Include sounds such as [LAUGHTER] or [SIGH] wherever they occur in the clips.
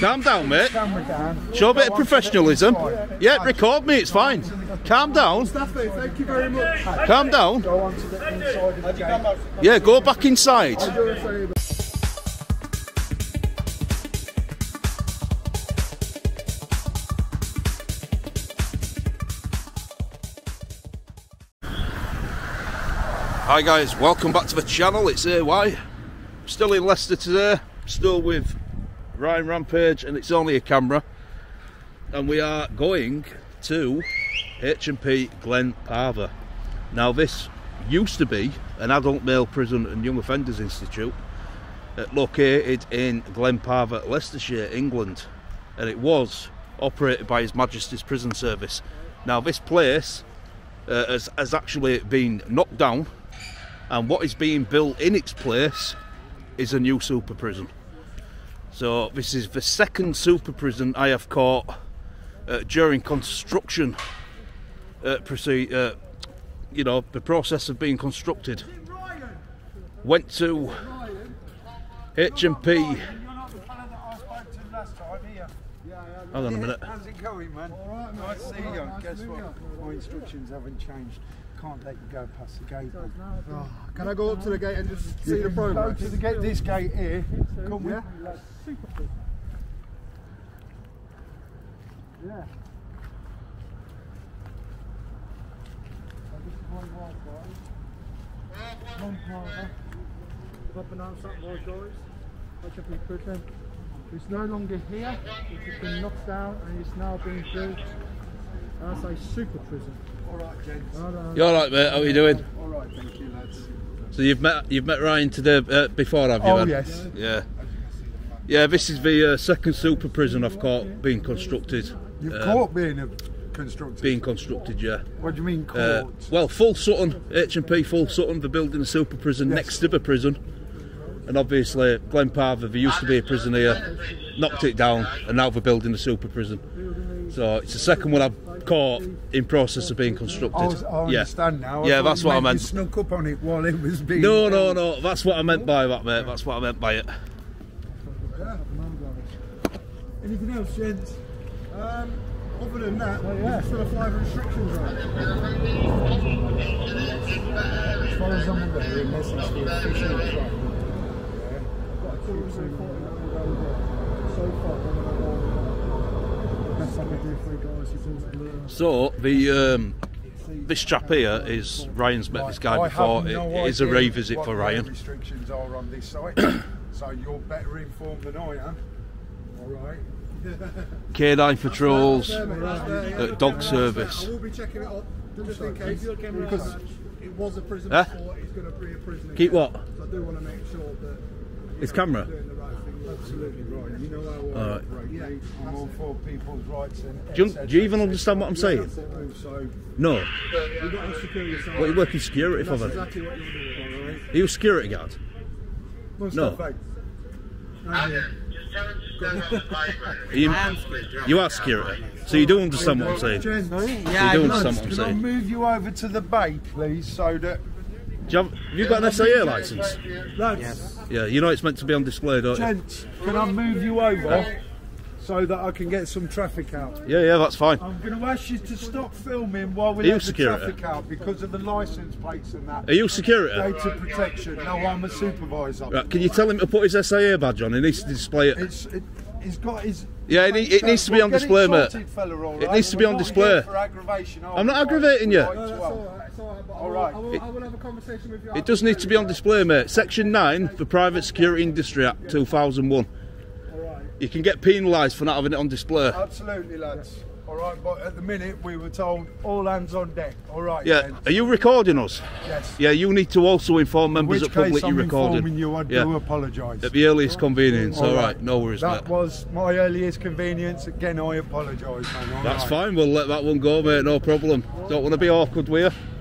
Calm down, mate. Show a bit of professionalism. Yeah, record me, it's fine. Calm down. Thank you very much. Calm down. Yeah, go back inside. Hi guys, welcome back to the channel. It's AY. Still in Leicester today. Still with Ryan Rampage, and it's only a camera. And we are going to HMP Glen Parva. Now this used to be an adult male prison and young offenders institute located in Glen Parva, Leicestershire, England. And it was operated by His Majesty's Prison Service. Now this place uh, has, has actually been knocked down and what is being built in its place is a new super prison. So this is the second super prison I have caught uh, during construction uh, proceed, uh, you know, the process of being constructed. Went to HMP. Hold on a minute. How's it going, man? All right, Nice to see you. Guess what? My instructions haven't changed. Can't let you go past the gate. Oh, can I go up to the gate and just see You the can go progress? to the gate, this gate here. Come Yeah. with. Yeah. If I pronounce that right, guys, I should be prison. It's no longer here, it has been knocked down and it's now being built as a super prison. All right, gents. Alright. You alright mate, how are you doing? All right, thank you, lads. So you've met you've met Ryan today uh, before, have you? Oh, man? yes. Yeah. Yeah, this is the uh, second super prison I've caught being constructed. You've Um, caught being a constructor. Being constructed, yeah. What do you mean caught? Uh, well, Full Sutton, HMP Full Sutton, they're building a super prison Yes. next to the prison. And obviously, Glen Parva, there used to be a prison here, knocked it down, and now they're building a super prison. So it's the second one I've caught in process of being constructed. I, was, I yeah. understand now. I Yeah, that's what I meant. You snuck up on it while it was being. No, no, no, that's what I meant by that, mate. That's what I meant by it. Anything else, gents? Um, other than that, yeah. still apply the restrictions right? As far as I'm aware, unless it's the official track. Got a tourist report that will go there. So far, one of the That's something to do for you guys. It's all blue. So the um, this chap here is Ryan's met this guy before. no it is a revisit for Ryan. restrictions are on this site, [COUGHS] so you're better informed than I am. All right. [LAUGHS] K9 patrols, That's there, mate, that's there. uh, dog service. I will be checking it up just in case because it was a prison Huh? before. It's going to be a prison. Keep again. what? So I do want to make sure that His camera. Absolutely right. You know how I All right. operate. Yeah. I'm all for people's rights and. Do you, do you even understand what I'm saying? So No. You've got to secure yourself. What are you working security for That's exactly what you're doing. All right. Are you a security guard? what's No. that, you, you are security. So you do understand what I'm saying? Do Gents, you do understand what I'm can I saying? move you over to the bay, please, so that you have, have you got an SIA licence? lads, Yeah, you know it's meant to be on display, don't you? gents, can I move you over so that I can get some traffic out? Yeah, yeah, that's fine. I'm going to ask you to stop filming while we Are you let the security? traffic out because of the license plates and that. Are you security? Data protection. No, I'm a supervisor. Right, can you tell him to put his SIA badge on? He needs to display it. It's it, he's got his. Yeah, it, it needs to be on We'll display, mate. Fella, all It needs to be We're on display. here For aggravation, are I'm not aggravating you. Right, No, that's all right. All right. I will. I, will, I will have a conversation with you. It does need to be on display, mate. Section 9, the Private Security Industry Act 2001. All right. You can get penalised for not having it on display. Absolutely, lads. All right, but at the minute we were told all hands on deck. All right. Yeah, then. are you recording us? Yes. Yeah, you need to also inform members at public case, you're I'm recording. informing you. I do apologise. at the earliest convenience. All All right. right, no worries, That mate. was my earliest convenience. Again, I apologise, man. All That's right. fine. We'll let that one go, mate. No problem. Don't want to be awkward with you.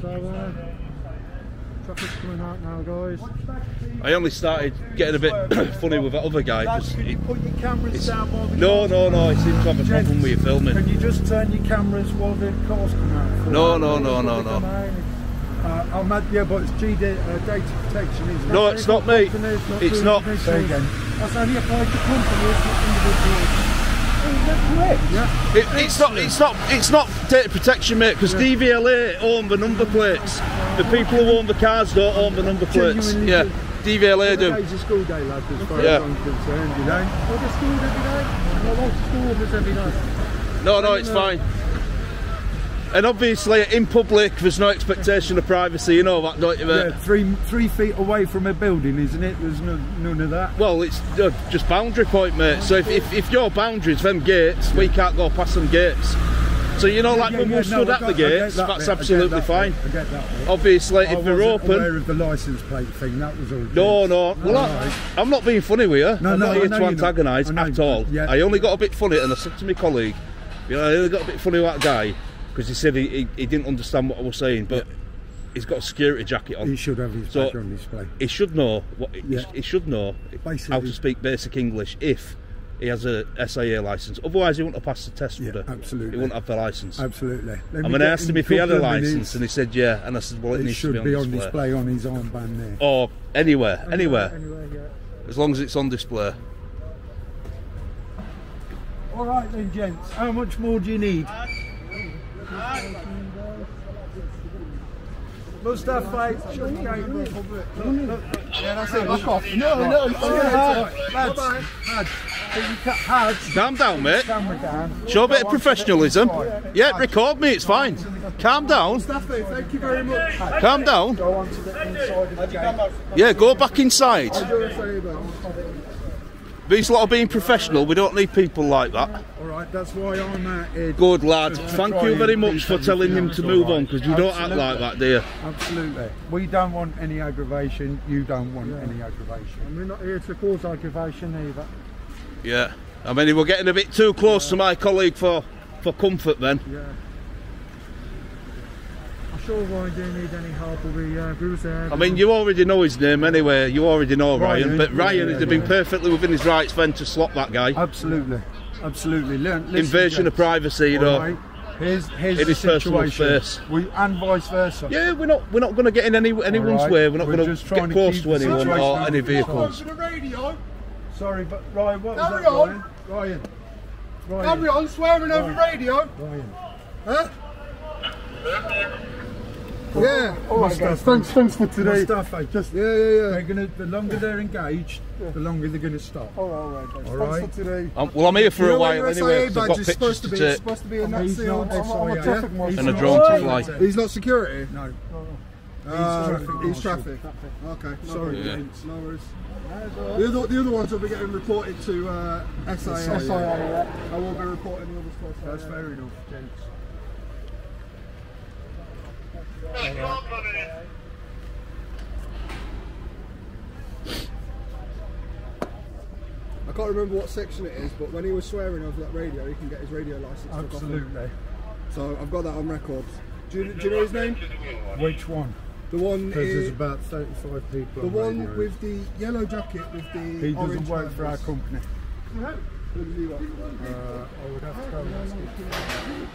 So, uh, traffic's coming out now, guys. I only started getting a bit [CLEARS THROAT] funny with that other guy. Lads, 'cause can you put your cameras down while the no, no, no. out? He seems to have a problem with you filming. Can you just turn your cameras while the cars come out? for No, us? no, no, no, no. Uh, I'm at, yeah, but it's G uh, data protection. Is No, it's not me. It's not. Say again. That's only applied to companies, not individuals. Yeah. It, it's not. It's not. It's not data protection, mate. Because DVLA own the number plates. The people who own the cars don't own the number plates. Genuinely Yeah. DVLA do. Today's a school day, lad, as far Yeah. as I'm concerned, you know. I school every day. I go school with us every day. No, no, it's uh, fine. And obviously, in public, there's no expectation of privacy. You know that, don't you, mate? Yeah, three three feet away from a building, isn't it? There's no, none of that. Well, it's uh, just boundary point, mate. So if, if, if your boundaries, them gates, we can't go past them gates. So you know, like Yeah, when yeah, we no, stood I at the got- I get gates, that that's bit, absolutely that fine. bit, I get that. Obviously, I if they're wasn't aware open, of the license plate thing. That was all. no, no. Well, I, Alright. I'm not being funny with you. No, I'm no, not I here to antagonise at all. yeah. I only got a bit funny, and I said to my colleague, you know, I only got a bit funny with that guy because he said he, he, he didn't understand what I was saying, but he's got a security jacket on. He should have his So- on display. he should know what he, Yeah. he should know Basically. how to speak basic English if he has a SIA license. Otherwise, he wouldn't have passed the test, would Yeah, he? absolutely. He wouldn't have the license. Absolutely. Let And me when I asked him if he had a license, and he said yeah, and I said, well, it, it needs should to be on display on display on his armband there. or anywhere, anywhere, Anyway, yeah. as long as it's on display. All right then, gents. How much more do you need? Mustafa, Yeah, that's it. Fuck off. No, no, it's lads, lads, so you cut Hads, Calm down, mate. Show a bit of professionalism. Yeah, record me. It's fine. Calm down. Thank you very much. Calm down. Go on inside of the gate. Yeah, go back inside. Do a. These lot are being professional. We don't need people like that. All right, that's why I'm out here. Good lad. Thank you very much for telling him to move all on because you don't act like that, do you? Absolutely. We don't want any aggravation. You don't want any And aggravation. we're not here to cause aggravation either. Yeah. I mean, we're getting a bit too close to my colleague for for comfort then. Yeah. I'm sure Ryan didn't need any help, but we, uh, we was there. I mean, you already know his name anyway. You already know Ryan, Ryan, but Ryan yeah, would have been yeah. perfectly within his rights then to slot that guy. Absolutely. Absolutely. Learn, listen, Invasion of privacy, you know. right. Here's, here's In the his personal situation. space. We, and vice versa. Yeah, we're not we're not going to get in any anyone's right. way. We're not We're going to get close to the anyone situation or under any control. vehicles. the radio. Sorry, but Ryan, what was Carry that, on. Ryan? Ryan. Carry on swearing over radio. Ryan. Huh? Yeah. All right, guys. Thanks, thanks for today. Mustafa, just Yeah, yeah, yeah. they're gonna. The longer they're engaged, the longer they're gonna stop. All right, all right, guys. All thanks for today. Um, well, I'm here for You a know while anyway. I've got pictures supposed to to be. take supposed to be in that He's seal. not I'm, I'm a SIA. traffic marshal. and a drone to fly. He's not security. No. Uh, he's marshal. traffic. Okay. no Sorry, worries. No worries. The other, the other ones will be getting reported to uh, SIA. SIA. I won't be reporting the others to SIA. That's fair enough, gents. I can't remember what section it is, but when he was swearing over that radio, he can get his radio license. Absolutely. So I've got that on record. Do you, do you know his name? Which one? The one. Because there's is- about 35 people. the on one with the yellow jacket with the He doesn't work for our company. He? Uh, I would have to go and ask him.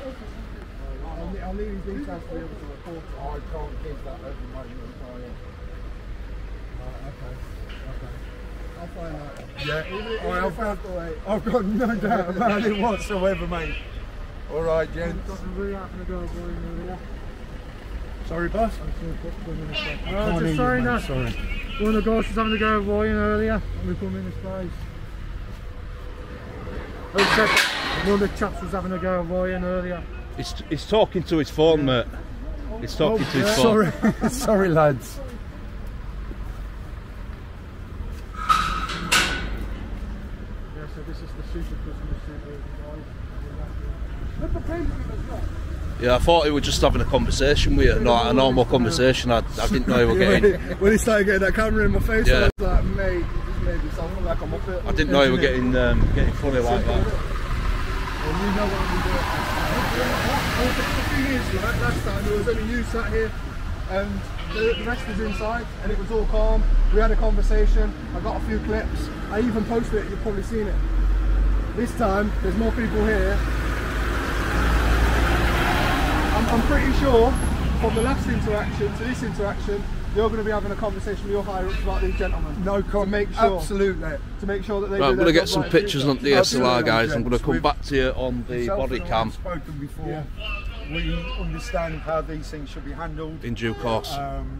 I'll, I'll leave his details to be able to report. I can't give that over my okay. Okay. I'll find out. Yeah, Even, even I have if I have to wait. I've got no doubt about it whatsoever, mate. All right, gents. Sorry, boss. Oh, just you, saying mate, that. Sorry. One of the guys was having to go Ryan earlier, and we come in this place. One of the chaps was having to go Ryan earlier. He's, he's talking to his phone, mate. He's talking to his phone. Sorry, [LAUGHS] sorry, lads. Yeah, so this is the super customer super Yeah, I thought he was just having a conversation with you, not a normal conversation. I, I didn't know he were getting. [LAUGHS] when he started getting that camera in my face, Yeah. I was like, mate, you just made me sound like I'm up it. I didn't know he were getting um, getting funny like that. And you know The thing is, like, last time there was only you sat here, and the, the rest was inside, and it was all calm. We had a conversation. I got a few clips. I even posted it. You've probably seen it. This time, there's more people here. I'm, I'm pretty sure from the last interaction to this interaction, you're going to be having a conversation with your higher ups about these gentlemen. No comment. make sure- Absolutely. To make sure that they Right, I'm going to get some right. pictures on DSLR, Absolutely, guys. I'm going to come back to you on the body and I cam have spoken before. Yeah. We understand how these things should be handled. in due course. Um,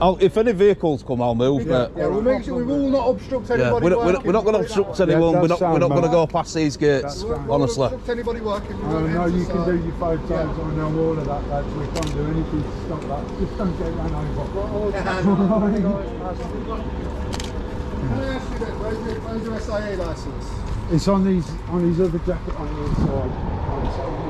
I'll, if any vehicles come, I'll move, mate. Yeah, we'll make sure we will not obstruct Yeah, anybody we're not, we're not, we're not going to Put it that obstruct anyone. Yeah, we're not, that's we're not going to go past these gates, We won't- we won't honestly. obstruct anybody working. Oh, I know you can do your photos, I know all of that, lads. We can't do anything to stop that. Just don't get run over. [LAUGHS] Can I ask you this? Where's your, where's your SIA license? It's on these on his other jacket on the inside.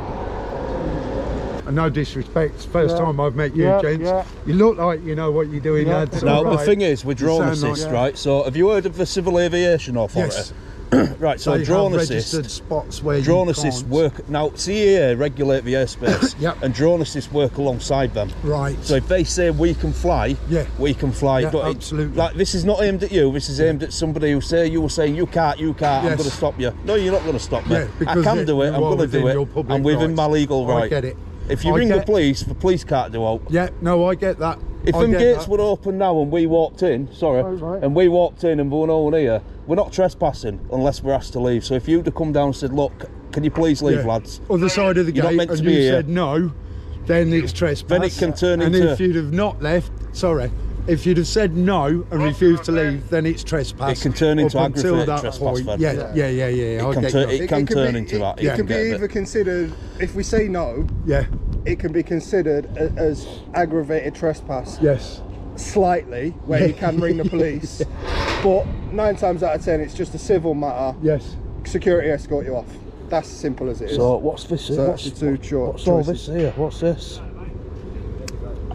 No disrespect, first Yeah. time I've met you, Yeah, gents. yeah. You look like you know what you're doing, Yeah. lads. Now, all the thing is, with You drone sound assist, like- right? So, have you heard of the Civil Aviation Authority? Yes. [CLEARS THROAT] right, so They drone have assist. registered spots where Drone you assist can't. work now. CAA regulate the airspace, [COUGHS] Yep. and drone assist work alongside them. Right. So if they say we can fly, Yeah. we can fly. Yeah, But it- absolutely. like this is not aimed at you. This is aimed at somebody who say you were saying you can't, you can't. I'm going to stop you. No, you're not going to stop me. Yeah, I can it- do it. I'm going to do within it. your I'm within rights. my legal right. I right. get it. If you I ring the police, the police can't do out. Yeah, no, I get that. If I them gates that. were open now and we walked in, sorry, Oh, right. and we walked in and there were no one here, we're not trespassing unless we're asked to leave. So if you'd have come down and said, look, can you please leave, Yeah. lads? other side of the You're not gate, meant to and be you here. said no, then it's trespass. Then it can turn and into- if you'd have not left, sorry, if you'd have said no and refused to leave, then it's trespass. It can turn into Up until aggravated that trespass point. then. Yeah, Yeah. yeah, yeah, yeah. I can get turn- you. it can could turn be- into that, It, it can could be get a bit. either considered, if we say no, Yeah, it can be considered a, as aggravated trespass yes. slightly, where you can ring the [LAUGHS] police. But nine times out of ten, it's just a civil matter. Yes. Security escort you off. That's as simple as it is. So what's this? So what's, that's the two cho- what's all choices. this here? What's this?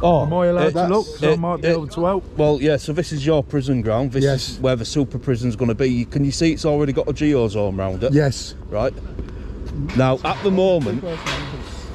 Oh, Am I allowed it- to look? Eh, so I might be it- able to help. Well, yeah. So this is your prison ground. This Yes. is where the super prison's going to be. Can you see it's already got a geo zone round it? Yes. Right. Now, at the moment,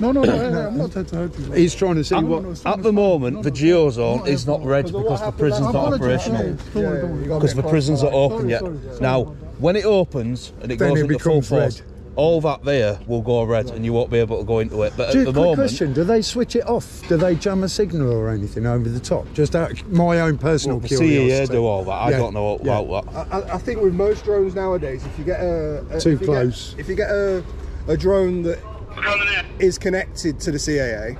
no, no, no, I'm not trying to hurt you. He's trying to see at, what. at the moment, the geo zone is not red because the prison's not operational. Because the prisons are open yet. Now, when it opens and it Then goes into full force, red. All that there will go red, and you won't be able to go into it. But Just at a the quick moment, question: Do they switch it off? Do they jam a signal or anything over the top? Just out of my own personal the curiosity. CAA do all that. I Yeah, don't know yeah. about that. I, I- I think with most drones nowadays, if you get a, a Too if you get- close. if you get a, a drone that is connected to the CAA,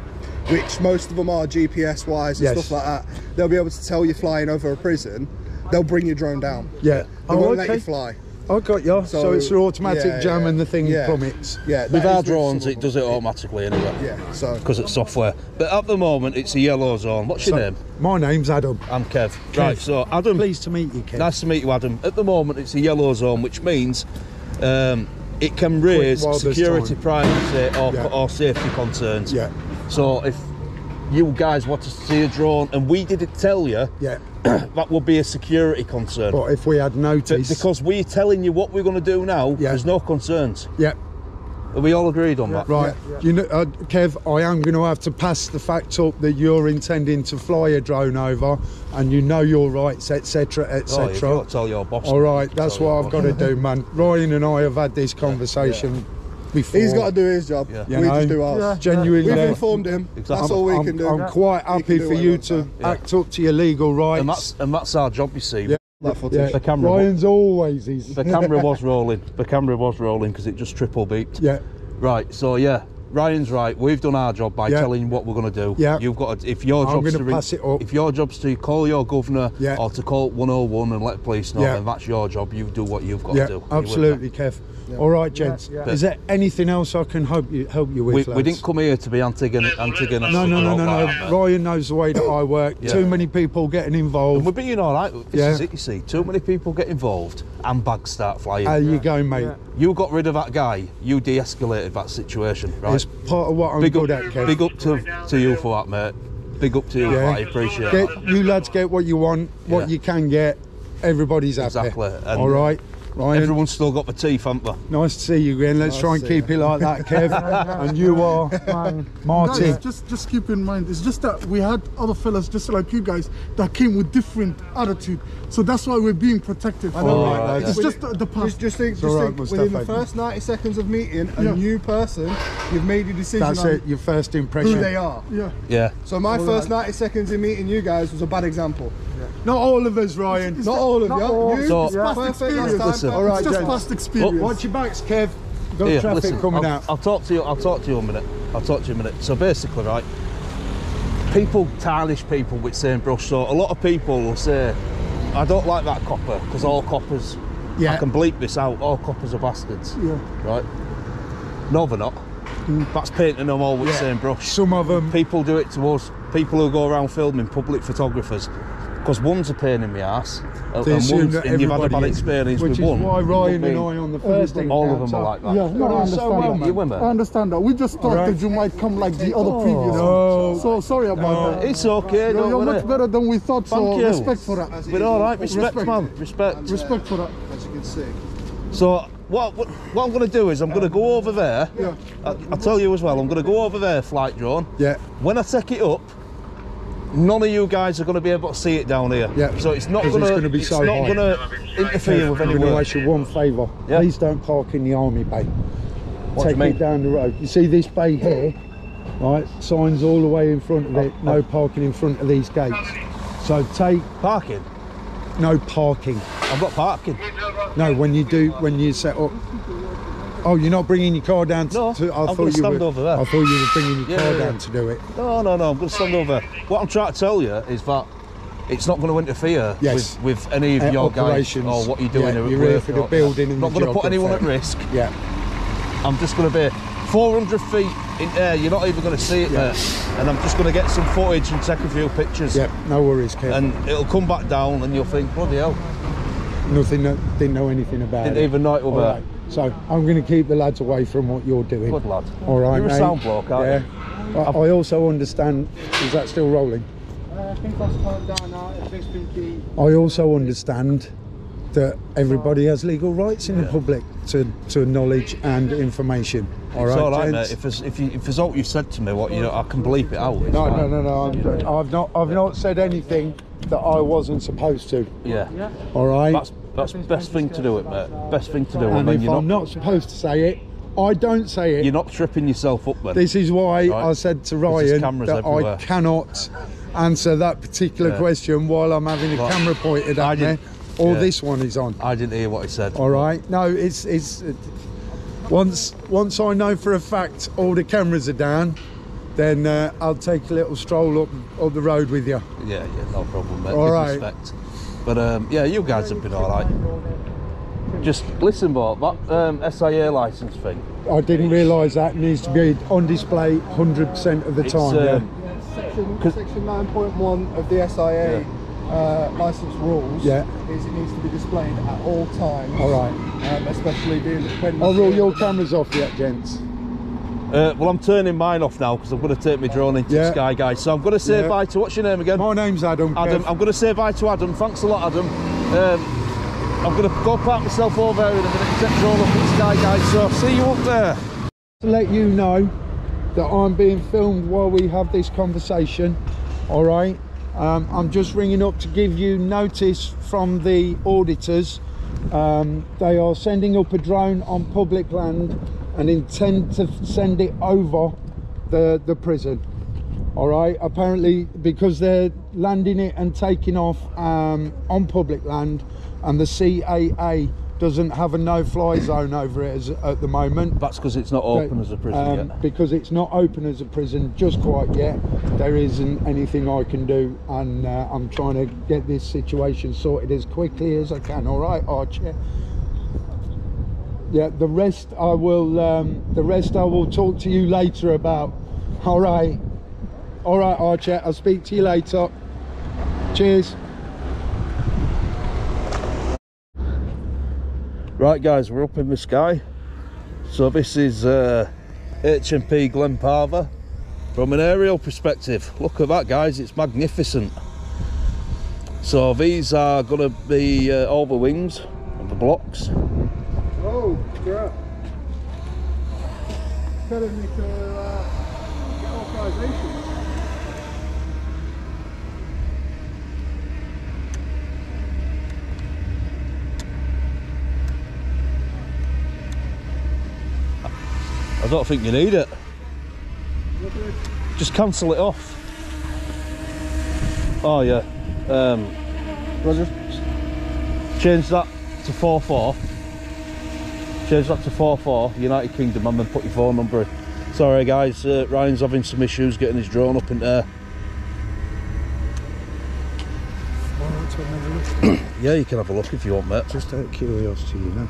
which most of them are GPS wise and Yes. stuff like that, they'll be able to tell you're flying over a prison. They'll bring your drone down. Yeah. They Oh, won't let you fly. I got you. So, So, it's an automatic yeah, jam yeah, and the thing yeah. plummets. Yeah, With our drones, it does it automatically anyway. Yeah, so Because it's software. But at the moment, it's a yellow zone. What's your So, name? My name's Adam. I'm Kev. Right, so Adam. Pleased to meet you, Kev. Nice to meet you, Adam. At the moment, it's a yellow zone, which means um, it can raise security, privacy, or, or safety concerns. Yeah. So if you guys want to see a drone and we didn't tell you, Yeah. [COUGHS] that would be a security concern. But if we had But noticed. because we're telling you what we're going to do now, Yeah. there's no concerns. Yeah. Are we all agreed on that? Right, you know, uh, Kev, I am going to have to pass the fact up that you're intending to fly a drone over, and you know your rights, etc., Oh, you've etc. got to tell your boss. All right, that's what I've boss. got to do, man. Ryan and I have had this conversation before. he's got to do his job. Yeah. You We know, just do ours. Genuinely, We've informed him. Exactly. That's all we I'm, can do. I'm quite happy for you to. Yeah. act up to your legal rights. And that's and that's our job, you see. Yeah. That footage. yeah. The camera- Ryan's always is. The camera was rolling. The camera was rolling because it just triple beeped. Yeah, Right. So yeah, Ryan's right. We've done our job by Yeah. telling you what we're going to do. Yeah. You've got to, if your I'm job's gonna to ring, pass it up. if your job's to call your governor Yeah. or to call 101 and let police know, Yeah. then that's your job. You do what you've got yeah, to do. Absolutely, Kev. All right, gents. yeah. Is there anything else I can help you help you with? We, we didn't come here to be antagon- antagonistic. No, no, no, no, no. like that. Ryan knows the way that I work. Yeah. Too many people getting And involved. we're being all right. This Yeah. is it. You see, too many people get involved and bags start flying. There you going, mate. Yeah. you got rid of that guy. You de-escalated that situation, right? It's part of what I'm big good up, at, Kev. big up to, to you for that, mate. Big up to you. Yeah. I appreciate Get that. you lads get what you want, what Yeah. you can get. Everybody's happy. Exactly. And- All right. Ryan, Everyone's still got the teeth, haven't they? nice to see you again. Let's Nice try and to see keep it like that, [LAUGHS] Kev. and you are [LAUGHS] Martin. Guys, just just keep in mind, it's just that we had other fellas just like you guys that came with different attitude. So that's why we're being protected. I know, All right, it's okay. just the, the past. Just, just think, just all right, think within the first 90 seconds of meeting a Yeah. new person, you've made your decision That's on it. Your first impression. who impression. they are. yeah. Yeah. So my All first right. 90 seconds in meeting you guys was a bad example. Not all of us, Ryan. It's Not all of not you. all. You, So- It's past perfect experience. time. Listen. All right, it's just past experience. Watch your backs, Kev. Got Here, traffic listen, coming I'll, out. I'll talk to you. I'll talk to you a minute. I'll talk to you a minute. So basically, right, people tarnish people with saying brush. So a lot of people will say, "I don't like that copper because all coppers." Yeah. I can bleep this out. All coppers are bastards. Yeah. Right? No, they're not. Mm. That's painting them all with the same brush. Some of them. People do it to us. People who go around filming, public photographers. Because one's a pain in the ass, uh, and, and, one's, and you've had a everybody bad is, experience which with is one. why Ryan and I on the first thing. all of them are like that. Yeah, no, I Oh, understand so well, that. You remember? I understand that. We just thought Right. that you might come like the other previous no. one. So sorry about that. It's okay. You're, you're worry. much better than we thought. Thank so you. respect for that. But all right, respect, Respect. man, respect. Respect for that. As you can see. So what what, what I'm going to do is I'm going to go over there. Yeah. I, I'll tell you as well. I'm going to go over there, flight drone. Yeah. When I take it up, none of you guys are going to be able to see it down here. Yeah, So it's not going to be it's so not going to interfere with I'm any going to ask you one favour. Yeah. Please don't park in the army bay. What do Take mean? it down the road. You see this bay here, right? Signs all the way in front of it. Oh, no oh. parking in front of these gates. So take Parking. no parking. I've got parking. No, when you do, when you set up. Oh, you're not bringing your car down to. No, to- I I'm thought you stand were. over there. I thought you were bringing your Yeah, car yeah, down yeah. to do it. No, no, no. I'm going to stand over. there. What I'm trying to tell you is that it's not going to interfere Yes. with, with any of Uh, your guys or what you're doing. Yeah, you're here for the or- building and Not going to put anyone at risk. Yeah. I'm just going to be 400 feet in air. You're not even going to see it Yeah. there. And I'm just going to get some footage and take a few pictures. Yeah. No worries, Kev. And it'll come back down, and you'll think, bloody hell. Nothing. no- Didn't know anything about Didn't it. even know it was there. Right. So I'm going to keep the lads away from what you're doing. Good lad. All right, You're a mate. sound bloke, aren't yeah. you? I, I also understand. Is that still rolling? Uh, I think that's calmed down now. Everything's been. I also understand that everybody has legal rights in the public to, to knowledge and information. All It's right, all right, gents? mate. If there's, if, you, if there's what you said to me, what you know, I can bleep it out. It's No, no, no, no. I'm, I've not. I've not said anything that I wasn't supposed to. Yeah. All right. That's that's the best thing to do it, mate. Best thing to do. and if you're I'm not supposed to say it, I don't say it. you're not tripping yourself up then. This is why Right. I said to Ryan that everywhere. I cannot answer that particular Yeah. question while I'm having a camera pointed at me, or yeah. this one is on. I didn't hear what he said. All right. No, it's it's it- once once I know for a fact all the cameras are down, then uh, I'll take a little stroll up up the road with you. Yeah, yeah, no problem, mate. All right. respect. But um, yeah, you guys have been all right. Just listen, Bob. That um, SIA license thing. I didn't realise that needs to be on display 100% of the It's, time. um, Section, 'Cause- section 9.1 of the SIA uh, license rules Yeah. is it needs to be displayed at all times. All right. Um, especially being when I'll roll your cameras off yet, gents. Uh, well, I'm turning mine off now because I'm going to take my drone into Yeah. the sky, guys. So I'm going to say Yeah. bye to what's your name again? My name's Adam. Adam. Kev. I'm going to say bye to Adam. Thanks a lot, Adam. Um, I'm going to go park myself over there in a minute and take drone up at the sky, guys. So see you up there. to let you know that I'm being filmed while we have this conversation. All right. Um, I'm just ringing up to give you notice from the auditors. Um, they are sending up a drone on public land and intend to send it over the the prison. All right. Apparently, because they're landing it and taking off um, on public land, and the CAA doesn't have a no-fly zone over it as, at the moment. That's because it's not open as a prison Um, yet. Because it's not open as a prison just quite yet. There isn't anything I can do, and uh, I'm trying to get this situation sorted as quickly as I can. All right, Archie. Yeah, the rest I will. Um, the rest I will talk to you later about. All right, all right, Archie. I'll speak to you later. Cheers. Right, guys, we're up in the sky. So this is uh, HMP Glenparva from an aerial perspective. Look at that, guys! It's magnificent. So these are going to be uh, all the wings of the blocks. Me to uh, authorization. I don't think you need it. Just cancel it off. Oh yeah. Um, Roger. change that to 4-4. Change that to 4-4, United Kingdom, and then put your phone number in. Sorry guys, uh, Ryan's having some issues getting his drone up in there. [COUGHS] Yeah, you can have a look if you want, mate. Just out of curiosity, you know.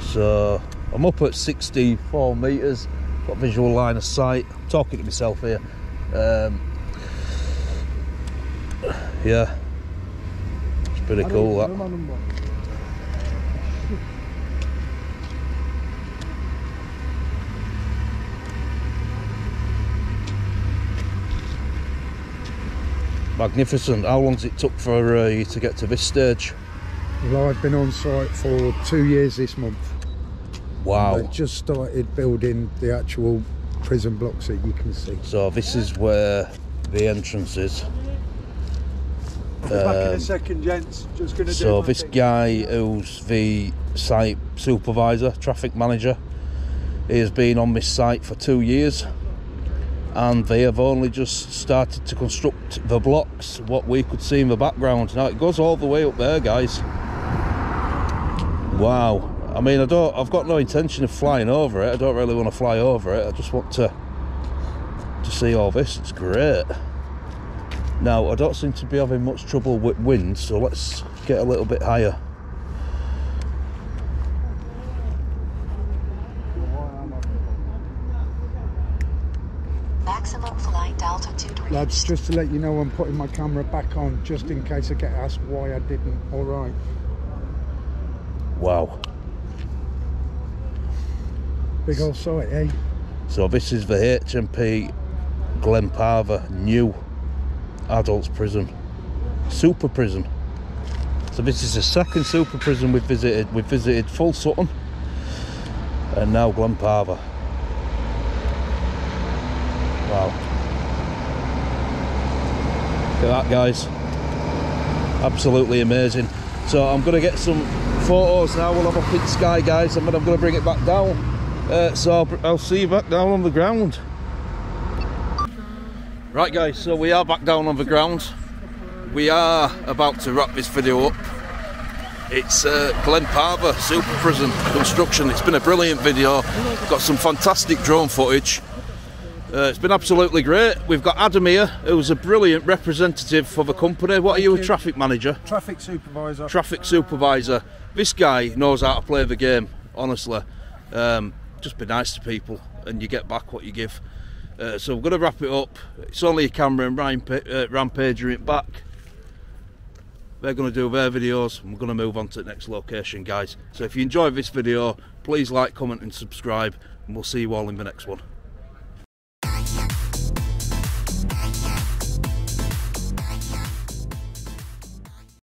So I'm up at 64 metres, got visual line of sight. I'm talking to myself here. Um, yeah, it's pretty cool. That. Magnificent. How long's it took for uh, you to get to this stage? Well, I've been on site for two years this month. Wow. They just started building the actual prison blocks that you can see. So this is where the entrance is. Back in a Um, second, gents. Just going to do So my this thing. guy who's the site supervisor, traffic manager, he has been on this site for two years and they have only just started to construct the blocks, what we could see in the background. Now it goes all the way up there guys. Wow. I mean I don't I've got no intention of flying over it. I don't really want to fly over it. I just want to to see all this. It's great. Now, I don't seem to be having much trouble with wind, so let's get a little bit higher. Lads, just to let you know, I'm putting my camera back on just in case I get asked why I didn't. All right. Wow. Big old site, eh? So this is the HMP Glenparva new adults prison, super prison. So this is the second super prison we've visited. We've visited Full Sutton and now Glenparva. Wow. Look at that, guys. Absolutely amazing. So I'm going to get some photos now. We'll have a pink sky, guys, and then I'm going to bring it back down. Uh, so I'll, I'll see you back down on the ground. Right, guys. So we are back down on the ground. We are about to wrap this video up. It's uh, Glenparva Super Prison construction. It's been a brilliant video. Got some fantastic drone footage. Uh, it's been absolutely great. We've got Adam here, who's a brilliant representative for the company. What are you, a traffic manager? Traffic supervisor. Traffic supervisor. This guy knows how to play the game, honestly. Um, just be nice to people and you get back what you give. Uh, so we're going to wrap it up. It's only a camera and Ryan, Pa- uh, Rampage are in back. They're going to do their videos and we're going to move on to the next location, guys. So if you enjoyed this video, please like, comment, and subscribe, and we'll see you all in the next one.